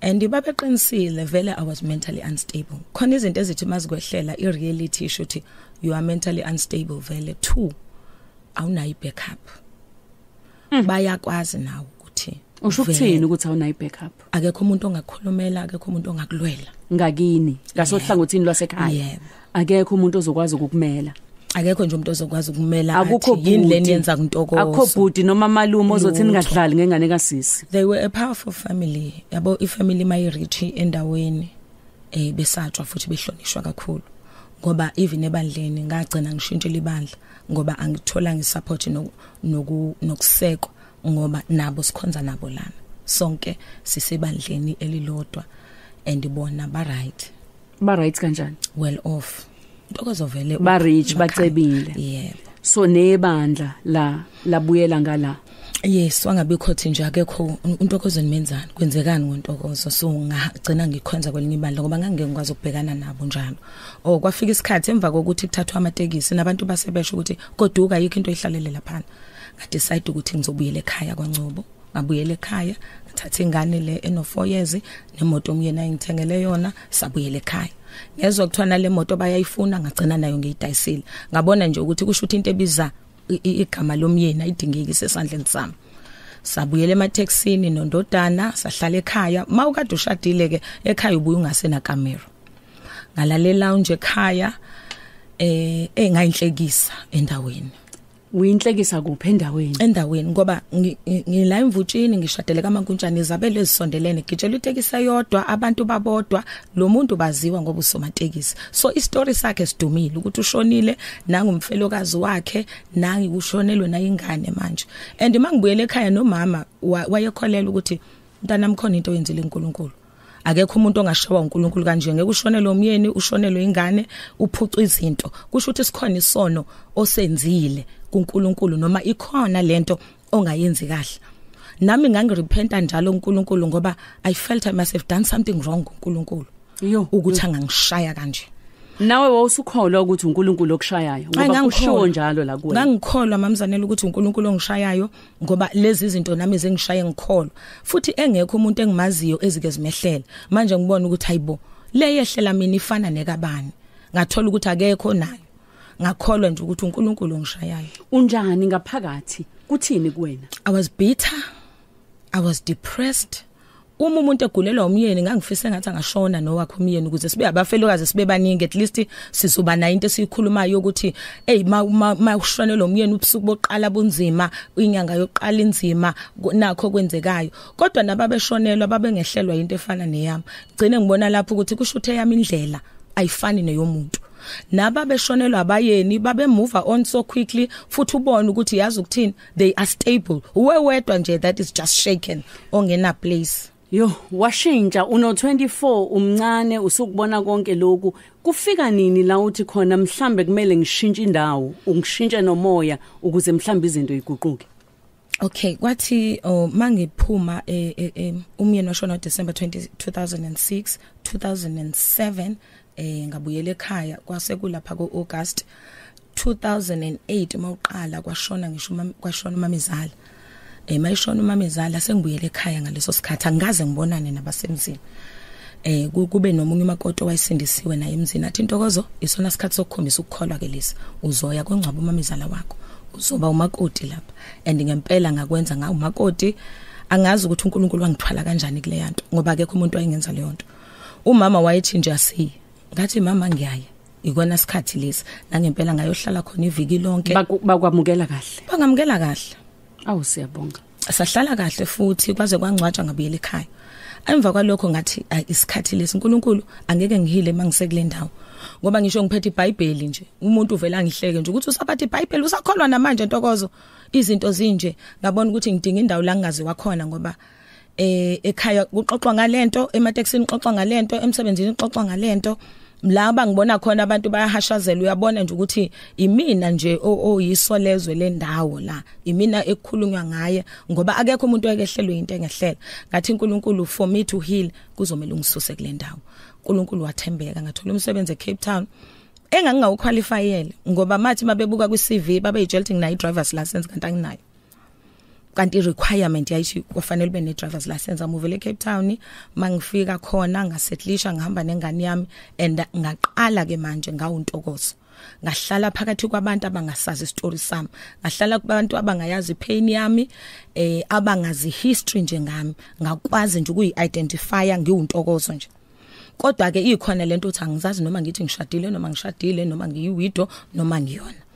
and babeqinisile vele i was mentally unstable. Khona izinto ezithi mazikwehlela i-reality isho ukuthi you are mentally unstable vele. Two awunayo i-backup. Bayakwazi nawo ukuthi usho vele ukuthini ukuthi awunayo i-backup? Akekho umuntu ongakhulumela akekho umuntu ongakulwela. Ngakini? Ngasohlangothini lwasekhaya? Yebo. Akekho umuntu ozokwazi ukukumela. Akekho nje umuntu ozokwazi ukumela akukho athi yini leni bhuti. yenza ntokozo? Akukho bhudi noma malume ozothi Lutho. ningadlali ngengane kasisi. They were a powerful family. Yabo ifamily mayirich endaweni eh besatshwa futhi behlonishwa kakhulu. Ngoba even ebandleni ngagcina ngishintshela ibandla ngoba angithola ngisupport noku nokusekwa ngoba nabo sikhonza nabo lana. Sonke sisebandleni elilodwa and bona ba right ba right kanjani? Well off. Ntokozo vele Ba rich, emakhaya. bacebile. yebo so nebandla la labuyela ngala Yes, wangabikho thi nje akekho untokozo nimenzani kwenzekani ngontokozo so ngagcina ngikhonza kwelinye ibandla ngoba ngangeke ngikwazi ukubhekana nabo njalo. Oh kwafika isikhathi emva kokuthi kuthathwa amatekisi nabantu basebesho ukuthi koduka yikho into ehlalele lapha. Ngadecide ukuthi ngizobuyela ekhaya kwaNcobo. Ngabuyela ekhaya, ngathatha ingane le eno 4 years nemoto umyena engithengele yona sabuyela ekhaya. Ngezwe kuthiwa nale moto bayayifuna ngagcina nayo ngiyidayisile. Ngabona nje ukuthi kusho ukuthi into ebiza i- i- igama lomyeni ayidingeki sesandleni sami sabuyela emateksini nondodana sahlala ekhaya mawukade ushadile ke ekhaya ubuye ungasena kamera ngalalela lounge ekhaya eh engayinhlekisa endaweni uyinhlekisa kuphi endaweni? Endaweni ngoba ngi- ngi- ngila imvutshini ngishadele kaMankuntshane izabelo ezisondelene gitshela itekisi eyodwa abantu babodwa lo muntu baziwa ngoba usomatekisi. So istory sakhe sidumile ukuthi ushonile nangumfelokazi wakhe nangi kushonelwe nayingane manje. And mangibuyele ekhaya nomama wa- wayekholela ukuthi mntanami khona into oyenzile uNkulunkulu akekho umuntu ongashawa uNkulunkulu kanje. Ngeke ushonele umyeni ushonelwe ingane uphuca izinto. Kusho ukuthi sikhona isono osenzile. kuNkulunkulu noma ikhona lento ongayenzi kahle. Nami ngangirepenta njalo uNkulunkulu ngoba i felt i must have done something wrong kuNkulunkulu. Yo ukuthi angangishaya kanje. Nawe wawusukholwa ukuthi uNkulunkulu okushayayo Hayi, ngoba kushiwo ngangikholwa. njalo la kuwe ngangikholwa mamzanele ukuthi uNkulunkulu ongishayayo ngoba lezi zinto nami zengishaye ngikholwa. Futhi engekho umuntu engimaziyo ezike zimehlela manje ngibona ukuthi hayibo le yehlela mina ifana nekabani. Ngathola ukuthi akekho nayo. Ngakholwa nje ukuthi uNkulunkulu ongishayayo unjani ngaphakathi? Kuthini kuwena? I was bitter i was depressed. Uma umuntu egulelwa umyeni ngangifisa ngathi angashona nowakhe umyeni ukuze sibe abafelokazi sibe baningi. At least sizoba nayo into esiyikhulumayo ukuthi hey ma ushonelwa umyeni ubusuku boqala bunzima inyanga yokuqala inzima ku- nakho kwenzekayo. Kodwa nababeshonelwa babengehlelwa into efana neyami. Gcine ngibona lapho ukuthi kusho ukuthi eyami indlela ayifani neyomuntu. Naba beshonelwa abayeni babe move on so quickly futhi ubone ukuthi yazi ukuthini they are stable. Uwe wedwa nje that is just shaken ongena place. Yo washintsha. Uno 24 umncane usukubona konke lokhu. Kufika nini la uthi khona mhlambe kumele ngishintshe indawo ungishintshe nomoya ukuze mhlambe izinto iguquke Okay kwathi oh mangiphuma eh, eh, eh, umyeni washona December 20 2006 2007 eh ngabuyela ekhaya kwase kulapha ku August 2008 mawuqala kwashona ngisho umam- kwashona umamezala eh mayishona umamezala sengibuyele ekhaya ngaleso sikhathi angaze ngibonane nabasemzini. Eh ku- kube nomunye umakoto wayesindisiwe naye emzini athi intokozo isona sikhathi sokukhombisa ukukholwa ke lesi. Uzoya kongcwaba umamezala wakho. Uzoba umakoti lapha. And ngempela ngakwenza nga umakoti angazi ukuthi uNkulunkulu wangithwala kanjani kule yanto ngoba akekho umuntu wayengenza leyo nto. Umama wayethi nje asiye. Ngathi mama ngiyaye ikona sikhathi lesi. Nangempela ngayohlala khona iviki lonke. Baku- bakwamukela kahle? Bangamukela kahle. Awu siyabonga. Sahlala kahle futhi kwaze kwangcwatshwa ngabuyela ekhaya. Emva kwalokho ngathi ayi isikhathi lesi uNkulunkulu angeke ngihile mangisekule ndawo. Ngoba ngisho ngiphethe iBhayibheli nje. Umuntu uvela ngihleke nje ukuthi usaphatha iBhayibheli usakholwa namanje ntokozo. Izinto zinje. Ngabona ukuthi ngidinga indawo la ngingazi wakhona ngoba eh ekhaya kuxoxwa ngalento emateksini kuxoxwa ngalento emsebenzini kuxoxwa ngalento. Laba ngibona khona abantu bayahashazela uyabona nje ukuthi imina nje o- oyiso lezwe lendawo la imina ekukhulunywa ngaye ngoba akekho umuntu oyekehlelwe into engehlela ngathi uNkulunkulu for me to heal kuzomela ungisuse kule ndawo. uNkulunkulu wathembeka ngathola umsebenzi eCape Town engangingawuqualifyele ngoba mathi mabebuka kwi CV babe yijelting nayi driver's license kanti anginayo. Kanti i-requirement yayithi kufanele ube ne-driver's license amuvele eCape Town mangifika khona ngasettlisha ngihamba nengane yami and ngaqala ke manje ngawuntokozo ngahlala phakathi kwabantu abangasazi isitori sami. Ngahlala kubantu abangayazi pain yami eh abangazi history njengami ngakwazi nje ukuyi-identifya ngiwuntokozo nje. Kodwa ke ikhona lento uthi angizazi noma ngithi ngishadile noma ngishadile noma ngiyiwido noma ngiyona.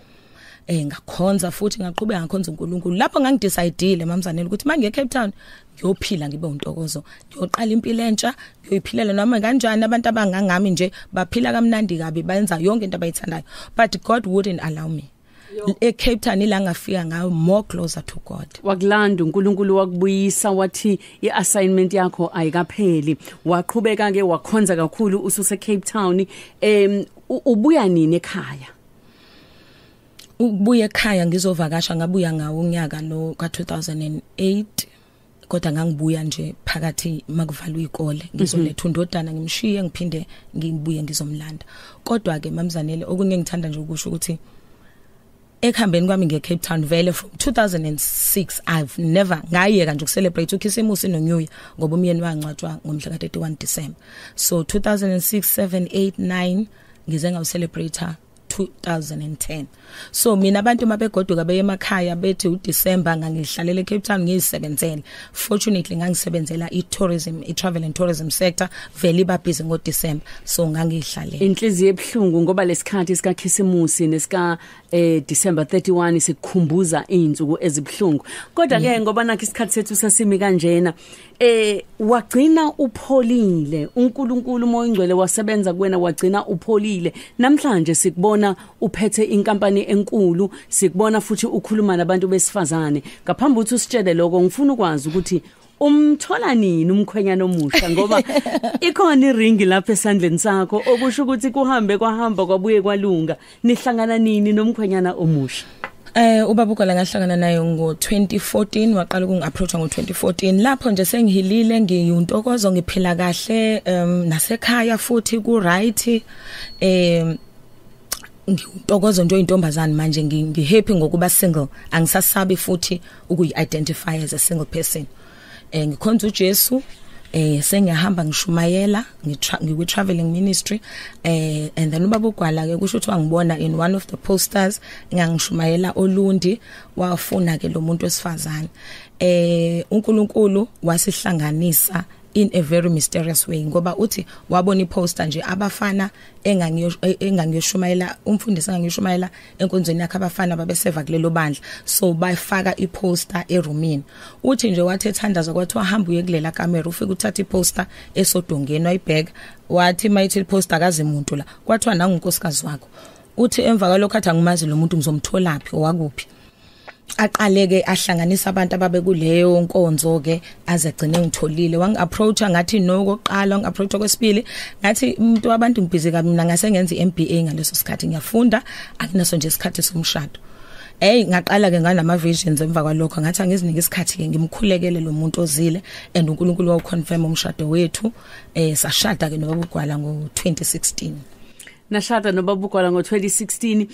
Eh ngakhonza futhi ngaqhubeka ngakhonza uNkulunkulu. Lapho ngangidecide mamzanele ukuthi mangiye Cape Town ngiyophila ngibe untokozo. Ngiyoqala impilo entsha ngiyoyiphilela noma kanjani. Abantu abangangami nje baphila kamnandi kabi bayenza yonke into abayithandayo. But God wouldn't allow me. E Cape Town ila ngafika ngayo more closer to God. Wakulanda uNkulunkulu wakubuyisa wathi iassignment yakho ayikapheli. Waqhubeka ke wakhonza kakhulu ususe Cape Town. Em u- ubuya nini ekhaya? Ukubuya ekhaya ngizovakasha ngabuya ngawo unyaka lo ka2008 kodwa ngangibuya nje phakathi makuvalwa izikole ngizoletha undodana ngimshiye ngiphinde ngibuye ngizomlanda. Kodwa ke mamzanele okunye ngithanda nje ukusho ukuthi ekuhambeni kwami ngeCape Town vele from 2006 I've never ngayeka nje ukucelebrate ukhisimusi noNew Year ngoba umyeni wangcwatshwa ngomhla ka31 December. So 2006 7 8 9 ngize ngawucelebrate 2010 so mina abantu mabegoduka beye emakhaya bethi uDecember ngangihlalele eCape Town ngiyisebenzele. Fortunately ngangisebenzela i-tourism i-travel and tourism sector. Vele iba busy ngoDecember so ngangihlalele. Inhliziyo ebhlungu ngoba lesikhathi sika Christmas nesika eh December 31 sikukhumbuza izinsuku ezibhlungu kodwa ke ngoba nakho isikhathi sethu sasimi kanjena eh wagcina upholile. uNkulunkulu moyingcwele wasebenza kuwena wagcina upholile. Namhlanje sikubona uphethe inkampani enkulu sikubona futhi ukhuluma nabantu besifazane. Ngaphambi ukuthi usitshele lokho ngifuna ukwazi ukuthi umthola nini umkhwenyana omusha ngoba ikhona iringi lapha esandleni sakho okusho ukuthi kuhambe kwahamba kwabuye kwalunga. Nihlangana nini nomkhwenyana omusha? Eh ubaba ugola ngahlangana naye ngo2014 waqala ukungiapproach ngo2014 lapho nje sengihilile ngiyuntokozo ngiphila kahle um nasekhaya futhi ku right eh ngiwuntokozo nje oyintombazane manje ngi- ngihappy ngokuba single. Angisasabi futhi ukuyi-identify as a single person. Eh ngikhonza uJesu eh sengiyahamba ngishumayela ngiwi traveling ministry. Eh and then ubaba ugwala ke kusho ukuthi wangibona in one of the posters ngangishumayela olundi wafuna ke lo muntu wesifazane. Eh uNkulunkulu wasihlanganisa in a very mysterious way ngoba uthi wabona iposter nje abafana engangiyoshumayela umfundisi engangiyoshumayela enkonzweni yakhe abafana babeseva kulelo bandla. So bayifaka iposter eroomini uthi nje wathi ethandaza kwathi wahamba uye kulela kamera ufika uthatha iposter esodongeni wayibheka wathi mayithi iposter akazi umuntu la kwathiwa nangunkosikazi wakho. Uthi emva kwalokho athi angimazi lo muntu ngizomtholaphi owakuphi. Aqaleke ahlanganisa abantu ababe kuleyo nkonzo ke azegcine ngitholile. Wangi approacha ngathi no koqala wangi approacha kwesibili ngathi umuntu wabantu ngibhizi kabi mina ngase ngenza iMBA ngaleso sikhathi. Ngiyafunda akunaso nje isikhathi somshado. Hey ngaqala ke nganama visions emva kwalokho. Ngathi angizinike isikhathi ke ngimkhulekele lo muntu ozile and uNkulunkulu wawu confirm umshado wethu. Eh sashada ke nobaba ugwala ngo 2016 nashada nobaba ugwala ngo2016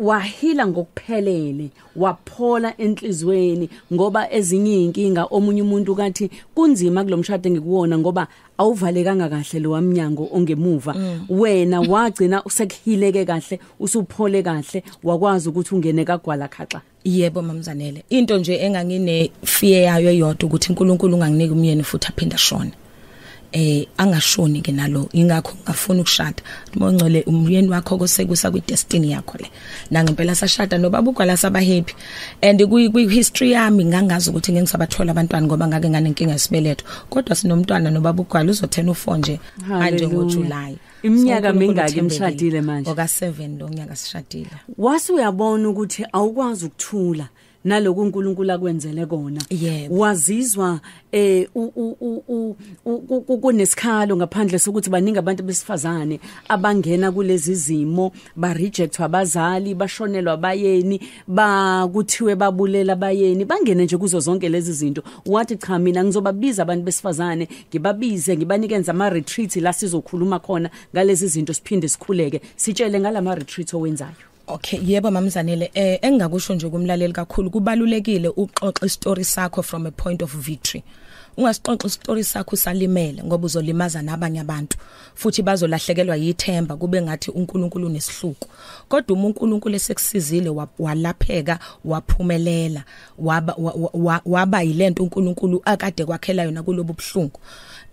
wahila ngokuphelele waphola enhlizweni ngoba ezinye inkinga omunye umuntu kathi kunzima kulomshado engikuwona ngoba awuvalekanga kahle lo wamnyango ongemuva. Mm. wena wagcina usekuhileke kahle usuphole kahle wakwazi ukuthi ungene kagwala khaxa yebo mamzanele. Into nje engangine fear yayo eyodwa ukuthi uNkulunkulu unganginiki umyeni futhi aphinde ashone. Eh angashoni ke nalo. Ingakho ngafuna ukushada. Mongcele umyeni wakho kosekusa kwi destiny yakho le. Na ngempela sashada nobaba ugwala saba happy. And kwi history yami ngangazi ukuthi ngingisabathola abantwana ngoba ngake nganenkinga yesibeletho kodwa sinomntwana nobaba ugwala uzothena u4 nje manje ngo July. Iminyaka mingaki imshadile manje. Oka 7 lo nyaka sishadile. Wasi uyabona ukuthi awukwazi ukuthula. Naloku uNkulunkulu akwenzele kona. Wazizwa eh kunesikhalo ngaphandle sokuthi baningi abantu besifazane abangena kulezi zimo ba reject abazali bashonelwa abayeni bakuthiwe babulela abayeni bangene nje kuzo zonke lezi zinto. Wathi cha mina ngizobabiza abantu besifazane ngibabize ngibanikeze ama retreat la sizokhuluma khona ngalezi zinto siphinde sikhuleke sitshele ngalama retreat owenzayo. Okay yebo mamzanele eh engingakusho nje kumlaleli kakhulu kubalulekile uxoxa istory sakho from a point of victory. Ungasixoxa istory sakho salimele ngoba uzolimaza nabanye abantu futhi bazolahlekelwa yithemba kube ngathi uNkulunkulu unesihluku. Kodwa uNkulunkulu esekusizile walapheka waphumelela waba waba yilento uNkulunkulu akade kwakhela yona kulobu buhlungu.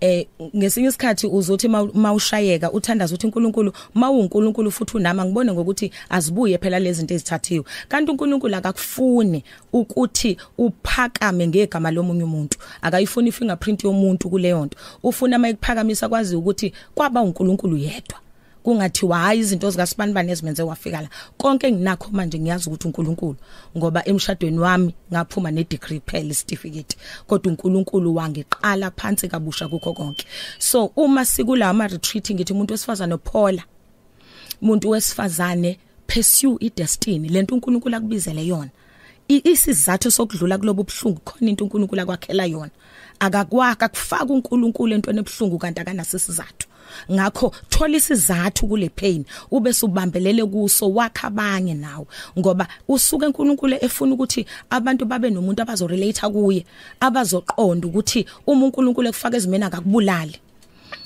Eh ngesinye isikhathi uzothi mawushayeka uthandaza uthi uNkulunkulu mawuNkulunkulu futhi unama ngibone ngokuthi azibuye phela lezi zinto ezithathiwe. Kanti uNkulunkulu akakufuni ukuthi uphakame ngegama lomunye umuntu. Akayifuni ifingerprint yomuntu kuleyo nto ufuna mayikuphakamisa kwazi ukuthi kwaba uNkulunkulu yedwa. Kungathiwa hayi izinto zikaSibanibani ezimenze wafika la? Konke nginakho manje ngiyazi ukuthi uNkulunkulu ngoba emshadweni wami ngaphuma ne degree phela certificate kodwa uNkulunkulu wangiqala phansi kabusha kukho konke. So uma sikula ama retreat ngithi umuntu wesifazane Paula umuntu wesifazane pursue i destiny lento uNkulunkulu akubizele yona. Isizathu sokudlula kulobo buhlungu khona into uNkulunkulu akwakhela yona. Akakwaka kufaka uNkulunkulu entweni ebhlungu kanti akanasisizathu. Ngakho thola isizathu kule pain ube subambelele kuso wakha abanye nawe. Ngoba usuke uNkulunkulu efuna ukuthi abantu babe nomuntu abazorelate kuye abazoqonda ukuthi uma uNkulunkulu ekufaka ezimena akakubulali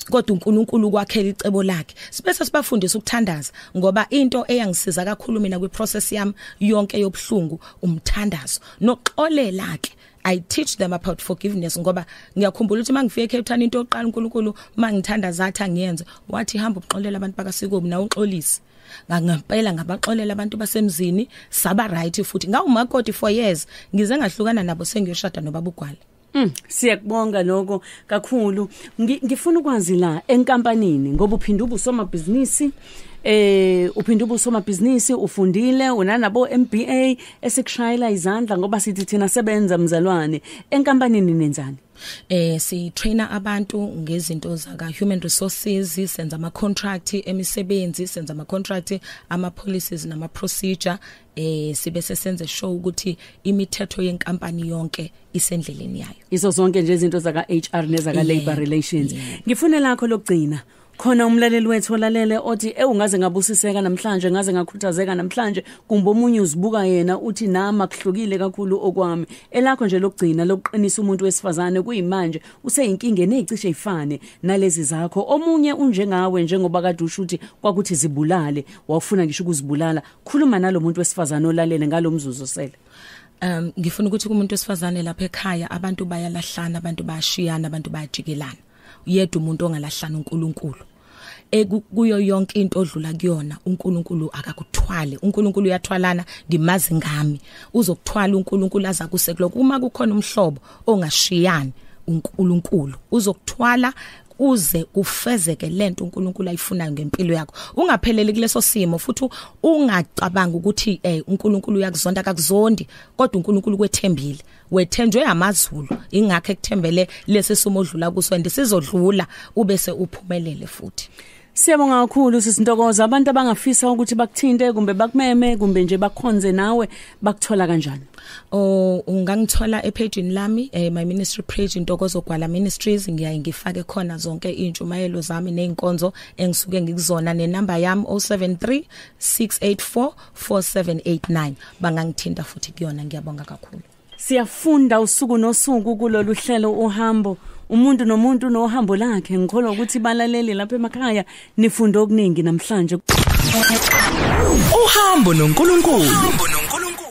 kodwa uNkulunkulu kwakhela icebo lakhe. Sibese sibafundisa ukuthandaza ngoba into eyangisiza kakhulu mina kwi process yami yonke yobhlungu umthandazo. Noxolela ke I teach them about forgiveness ngoba ngiyakhumbula ukuthi mangifike eCape Town into oqala uNkulunkulu mangithanda zathi angiyenze wathi hamba uxolela abantu bakasikobi nawe uxolisi ngangempela ngabaxolela abantu basemzini saba right futhi. Ngawumakoti for years ngize ngahlukana nabo sengiyoshada nobaba ugwala. Mm siyakubonga lokho kakhulu. Ngifuna ukwazi la enkampanini ngoba uphinda ubusomabhizinisi eh uphinda ubusomabhizinisi ufundile unanabo MBA esikushayela izandla ngoba sithi thina sebenza mzalwane. Enkampanini nenzani? Eh si trainer abantu ngezinto zaka human resources senza ama contract emisebenzi senza ama contract ama policies nama procedure eh sibe sesenze show ukuthi imithetho yenkampani yonke isendleleni yayo. Izo zonke nje izinto zaka HR nezaka labor relations. ngifune lakho lokugcina. Khona umlaleli wethu olalele othi ewungaze ngabusiseka namhlanje ngaze ngakhuthazeka namhlanje kumbe omunye uzibuka yena uthi nama kuhlukile kakhulu okwami elakho nje lokugcina lokuqinisa umuntu wesifazane kuyimanje useyinkinga nezicishe ifane nalezi zakho. Omunye unjengawe njengoba kade usho ukuthi kwakuthi zibulale wafuna ngisho ukuzibulala khuluma nalomuntu wesifazane olalele ngalomzuzu sele um ngifuna ukuthi kumuntu wesifazane lapha ekhaya abantu bayalahlana abantu bayashiyana abantu bayajikelana. Yedwa umuntu ongalahlana uNkulunkulu. Ekuyo yonke into odlula kuyona uNkulunkulu akakuthwale uNkulunkulu uyathwalana ngimazi ngami. Uzokuthwala uNkulunkulu aza kusekuloko. Uma kukhona umhlobo ongashiyani uNkulunkulu uzokuthwala uze ufezeke lento uNkulunkulu ayifunayo ngempilo yakho. Ungapheleli kuleso simo futhi ungacabanga ukuthi eh uNkulunkulu uyakuzonda akakuzondi kodwa uNkulunkulu kwethembile wethenjwe amazulu. Ingakho ekuthembele lesi simo odlula kuso and sizodlula ubese uphumelele futhi. Siyabonga kakhulu sisintokoza abantu abangafisa ukuthi bakuthinte kumbe bakumeme kumbe nje bakhonze nawe bakuthola kanjani. o ungangithola epageni lami eh, my ministry page intokozo gwala ministries. Ngiyaye ngifake khona zonke intshumayelo zami nezinkonzo engisuke ngikuzona. Nenamba yami 073 684 4789 bangangithinta futhi kuyona ngiyabonga kakhulu. Siyafunda usuku nosuku kulolu hlelo uhambo. Umuntu nomuntu nohambo lakhe. Ngikholwa ukuthi balaleli lapha emakhaya nifunda okuningi namhlanje. Uhambo noNkulunkulu. Uhambo noNkulunkulu.